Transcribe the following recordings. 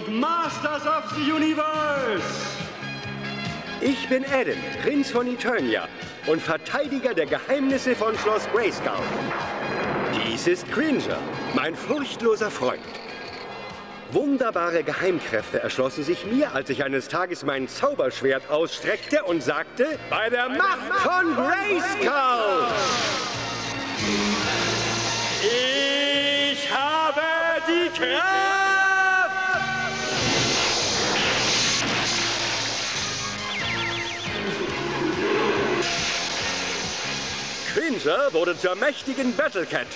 Masters of the Universe! Ich bin Adam, Prinz von Eternia und Verteidiger der Geheimnisse von Schloss Grayskull. Dies ist Cringer, mein furchtloser Freund. Wunderbare Geheimkräfte erschlossen sich mir, als ich eines Tages mein Zauberschwert ausstreckte und sagte, bei der Macht von Grayskull! Ich habe die Kraft! Ranger wurde zur mächtigen Battlecat.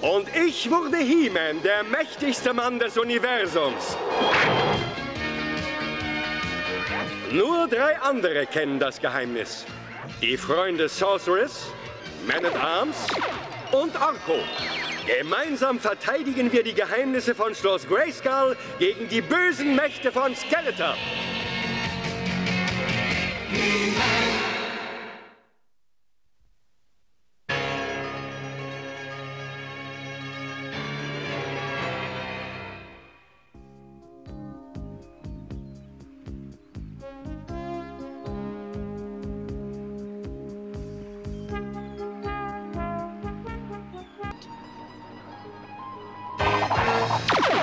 Und ich wurde He-Man, der mächtigste Mann des Universums. Nur drei andere kennen das Geheimnis. Die Freunde Sorceress, Man at Arms und Orko. Gemeinsam verteidigen wir die Geheimnisse von Schloss Grayskull gegen die bösen Mächte von Skeletor. He-Man. now.